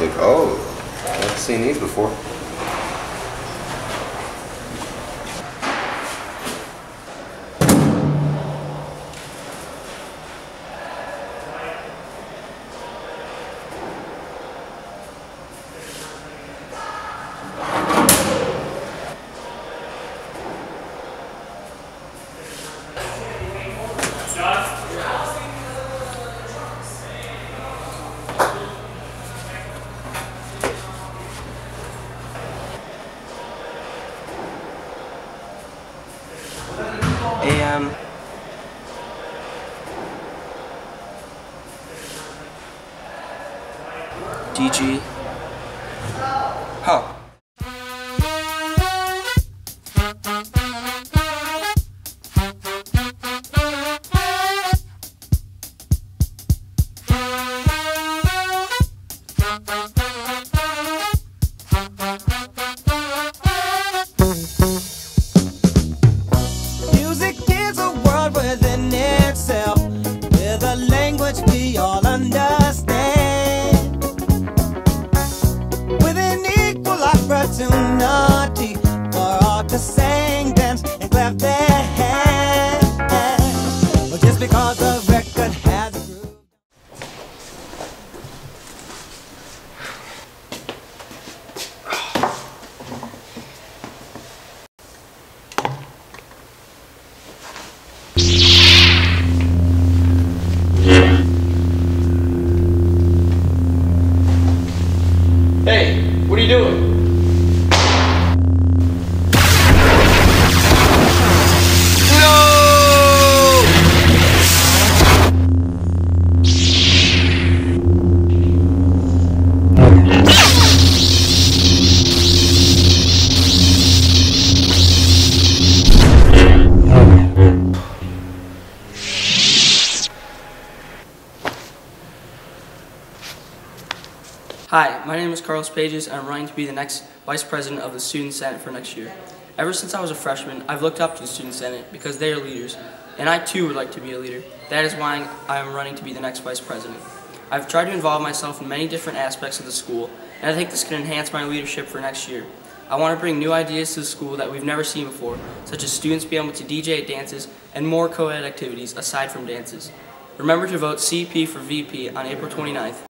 Like, oh, I haven't seen these before. AM. DG. Huh. Within itself, with a language we all understand. With an equal opportunity for all to sing, dance, and clap their hands. But just because the Hi, my name is Carlos Pages, and I'm running to be the next Vice President of the Student Senate for next year. Ever since I was a freshman, I've looked up to the Student Senate because they are leaders, and I too would like to be a leader. That is why I am running to be the next Vice President. I've tried to involve myself in many different aspects of the school, and I think this can enhance my leadership for next year. I want to bring new ideas to the school that we've never seen before, such as students being able to DJ at dances and more co-ed activities aside from dances. Remember to vote CP for VP on April 29th